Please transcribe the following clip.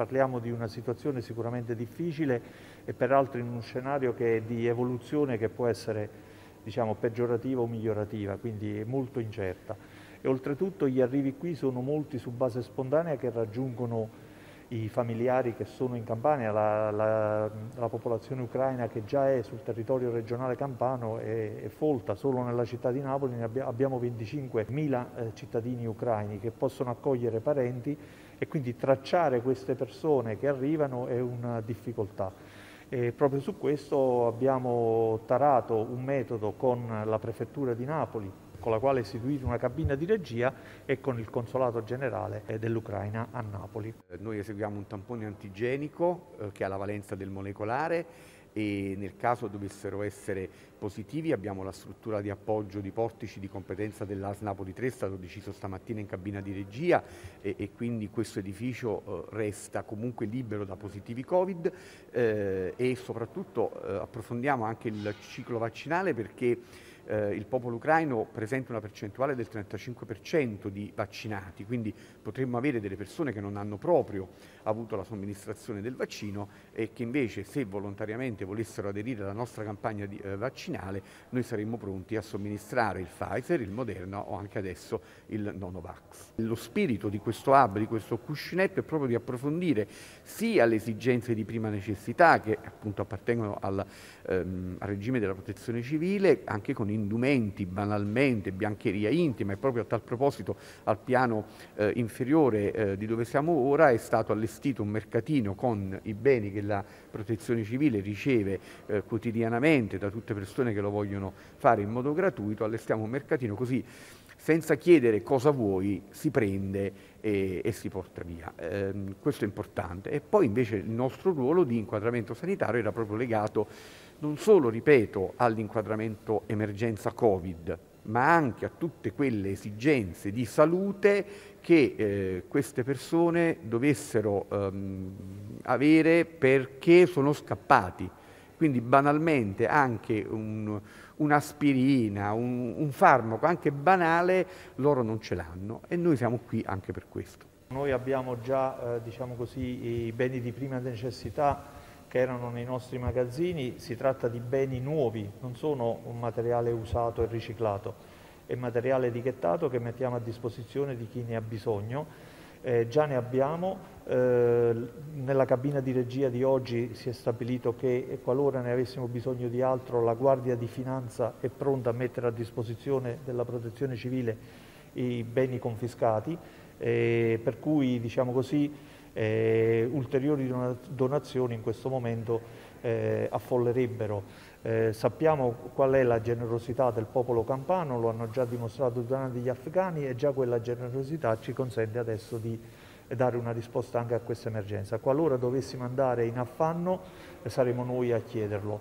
Parliamo di una situazione sicuramente difficile e peraltro in uno scenario che è di evoluzione che può essere diciamo, peggiorativa o migliorativa, quindi molto incerta. E oltretutto gli arrivi qui sono molti su base spontanea che raggiungono i familiari che sono in Campania, la, la, la, popolazione ucraina che già è sul territorio regionale campano è, è folta, solo nella città di Napoli abbiamo 25.000 eh, cittadini ucraini che possono accogliere parenti e quindi tracciare queste persone che arrivano è una difficoltà. E proprio su questo abbiamo tarato un metodo con la Prefettura di Napoli, con la quale istituire una cabina di regia e con il Consolato Generale eh, dell'Ucraina a Napoli. Noi eseguiamo un tampone antigenico eh, che ha la valenza del molecolare e nel caso dovessero essere positivi abbiamo la struttura di appoggio di portici di competenza dell'AS Napoli 3, è stato deciso stamattina in cabina di regia e, e quindi questo edificio eh, resta comunque libero da positivi Covid eh, e soprattutto eh, approfondiamo anche il ciclo vaccinale perché eh, il popolo ucraino presenta una percentuale del 35% di vaccinati, quindi potremmo avere delle persone che non hanno proprio avuto la somministrazione del vaccino e che invece se volontariamente volessero aderire alla nostra campagna di, eh, vaccinale noi saremmo pronti a somministrare il Pfizer, il Moderna o anche adesso il Nonovax. Lo spirito di questo hub, di questo cuscinetto è proprio di approfondire sia le esigenze di prima necessità che appunto appartengono al, ehm, al regime della protezione civile, anche con indumenti, banalmente, biancheria intima e proprio a tal proposito al piano eh, inferiore eh, di dove siamo ora è stato allestito un mercatino con i beni che la protezione civile riceve eh, quotidianamente da tutte persone che lo vogliono fare in modo gratuito, allestiamo un mercatino così senza chiedere cosa vuoi, si prende e, e si porta via. Eh, questo è importante. E poi invece il nostro ruolo di inquadramento sanitario era proprio legato non solo, ripeto, all'inquadramento emergenza Covid, ma anche a tutte quelle esigenze di salute che eh, queste persone dovessero ehm, avere perché sono scappati. Quindi banalmente anche un, un'aspirina, un, un farmaco anche banale, loro non ce l'hanno e noi siamo qui anche per questo. Noi abbiamo già eh, diciamo così, i beni di prima necessità che erano nei nostri magazzini, si tratta di beni nuovi, non sono un materiale usato e riciclato, è materiale etichettato che mettiamo a disposizione di chi ne ha bisogno. Eh, già ne abbiamo, eh, nella cabina di regia di oggi si è stabilito che qualora ne avessimo bisogno di altro la Guardia di Finanza è pronta a mettere a disposizione della protezione civile i beni confiscati, eh, per cui diciamo così, eh, ulteriori donazioni in questo momento eh, affollerebbero. Eh, sappiamo qual è la generosità del popolo campano, lo hanno già dimostrato durante gli afghani e già quella generosità ci consente adesso di dare una risposta anche a questa emergenza. Qualora dovessimo andare in affanno saremo noi a chiederlo.